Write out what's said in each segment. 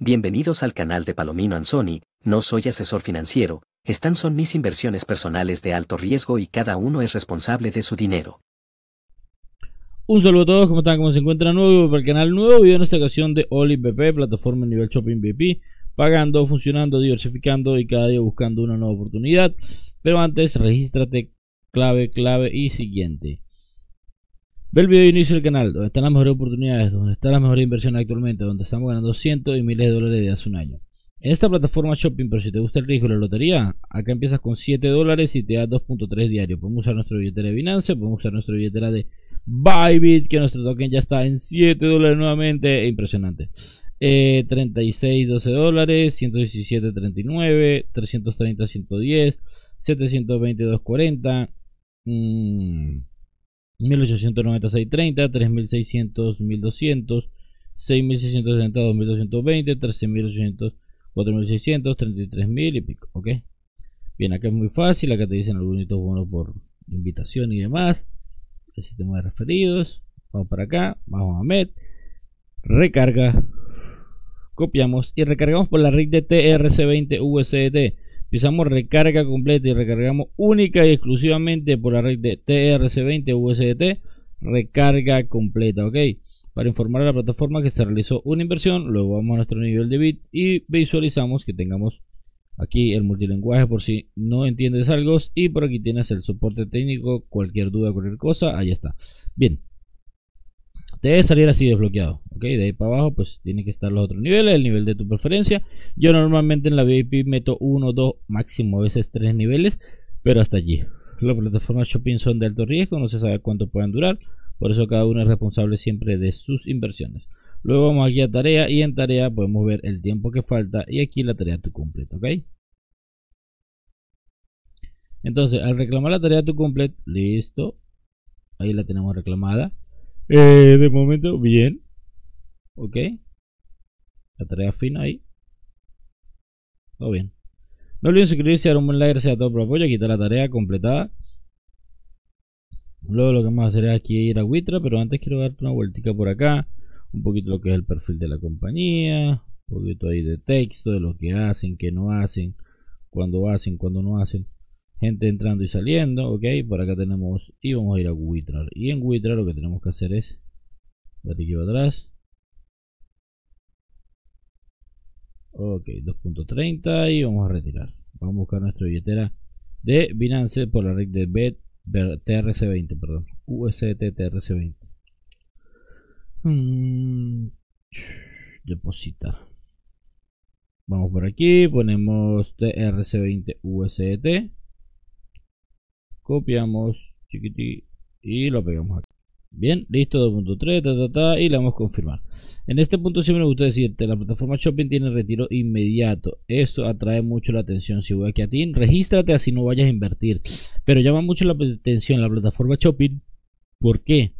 Bienvenidos al canal de Palomino Anzoni, no soy asesor financiero, están son mis inversiones personales de alto riesgo y cada uno es responsable de su dinero. Un saludo a todos, ¿cómo están? ¿Cómo se encuentran? Nuevo para el canal, nuevo video en esta ocasión de BP, plataforma nivel shopping BP, pagando, funcionando, diversificando y cada día buscando una nueva oportunidad. Pero antes, regístrate, clave, clave y siguiente. Ve el video de inicio del canal, donde están las mejores oportunidades, donde está la mejor inversión actualmente, donde estamos ganando cientos y miles de dólares de hace un año. En esta plataforma shopping, pero si te gusta el riesgo de la lotería, acá empiezas con 7 dólares y te da 2.3 diarios. Podemos usar nuestra billetera de Binance, podemos usar nuestra billetera de Bybit, que nuestro token ya está en 7 dólares nuevamente. Impresionante. Eh, 36, 12 dólares, 117, 39, 330, 110, 722, 40. 1896 30, 3600 1200, 6660 2220, 13800 4600, 33000 y pico, ¿ok? Bien, acá es muy fácil, acá te dicen algunos bonos por invitación y demás. El sistema de referidos. Vamos para acá, vamos a MET. Recarga. Copiamos y recargamos por la red de TRC20 USDT. Utilizamos recarga completa y recargamos única y exclusivamente por la red de TRC20 USDT. Recarga completa, ok. Para informar a la plataforma que se realizó una inversión, luego vamos a nuestro nivel de bit y visualizamos que tengamos aquí el multilingüe por si no entiendes algo y por aquí tienes el soporte técnico, cualquier duda, cualquier cosa, ahí está. Bien, debe salir así desbloqueado, ok, de ahí para abajo pues tiene que estar los otros niveles, el nivel de tu preferencia, yo normalmente en la VIP meto uno, dos, máximo a veces tres niveles, pero hasta allí, las plataformas shopping son de alto riesgo, no se sabe cuánto pueden durar, por eso cada uno es responsable siempre de sus inversiones. Luego vamos aquí a tarea y en tarea podemos ver el tiempo que falta y aquí la tarea tu complete, ¿ok? Entonces, al reclamar la tarea tu complete, listo, ahí la tenemos reclamada. Eh, de momento, bien. Ok. La tarea fina ahí. Todo bien. No olviden suscribirse, dar un buen like, sea todo por apoyo. Está la tarea completada. Luego lo que vamos a hacer es aquí ir a Witra, pero antes quiero darte una vueltica por acá. Un poquito lo que es el perfil de la compañía. Un poquito ahí de texto, de lo que hacen, que no hacen, cuando hacen, cuando no hacen gente entrando y saliendo, ok, por acá tenemos, y vamos a ir a Witrar, y en Witrar lo que tenemos que hacer es, aquí va atrás, ok, 2.30 y vamos a retirar, vamos a buscar nuestra billetera de Binance por la red de BET TRC20, perdón, UST TRC20, mm, deposita, vamos por aquí, ponemos TRC20 USDT copiamos chiquití y lo pegamos aquí. Bien, listo 2.3, ta, ta, ta, y le vamos a confirmar. En este punto siempre me gusta decirte, la plataforma Shopping tiene retiro inmediato. Esto atrae mucho la atención. Si voy aquí a ti, regístrate así no vayas a invertir. Pero llama mucho la atención la plataforma Shopping. ¿Por qué?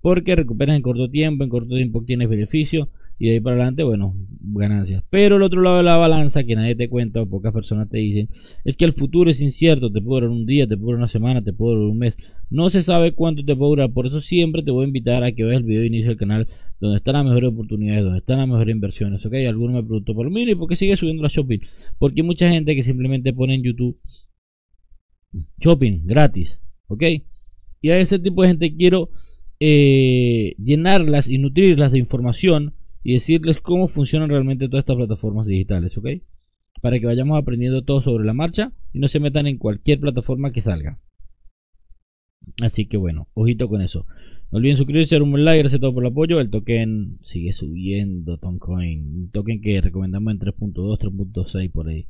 Porque recuperas en corto tiempo, en corto tiempo tienes beneficio y de ahí para adelante, bueno, ganancias. Pero el otro lado de la balanza, que nadie te cuenta o pocas personas te dicen, es que el futuro es incierto, te puede durar un día, te puede durar una semana, te puede durar un mes, no se sabe cuánto te puede durar, por eso siempre te voy a invitar a que veas el video de inicio del canal, donde están las mejores oportunidades, donde están las mejores inversiones, ok, alguno me preguntó, por mí, ¿y por qué sigue subiendo la shopping? Porque hay mucha gente que simplemente pone en YouTube shopping gratis, ok, y a ese tipo de gente quiero eh, llenarlas y nutrirlas de información y decirles cómo funcionan realmente todas estas plataformas digitales, ¿ok? Para que vayamos aprendiendo todo sobre la marcha y no se metan en cualquier plataforma que salga. Así que bueno, ojito con eso. No olviden suscribirse, dar un buen like, gracias a todos por el apoyo. El token sigue subiendo, Toncoin. Un token que recomendamos en 3.2, 3.6 por ahí.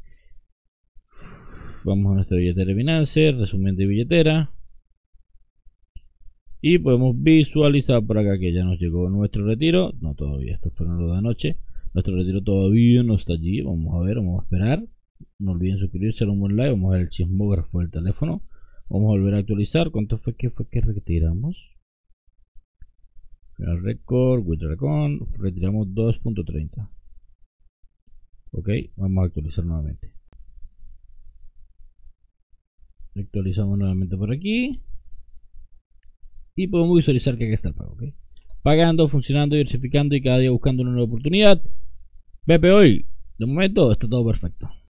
Vamos a nuestra billetera de Binance, resumen de billetera. Y podemos visualizar por acá que ya nos llegó nuestro retiro. No todavía, estos fueron los de anoche. Nuestro retiro todavía no está allí. Vamos a ver, vamos a esperar. No olviden suscribirse, a un buen like. Vamos a ver el chismógrafo del teléfono. Vamos a volver a actualizar. ¿Cuánto fue que fue que retiramos? El record, Withercon, retiramos 2.30. Ok, vamos a actualizar nuevamente. Actualizamos nuevamente por aquí y podemos visualizar que aquí está el pago. Pagando, funcionando, diversificando y cada día buscando una nueva oportunidad. Pepe hoy, de momento está todo perfecto.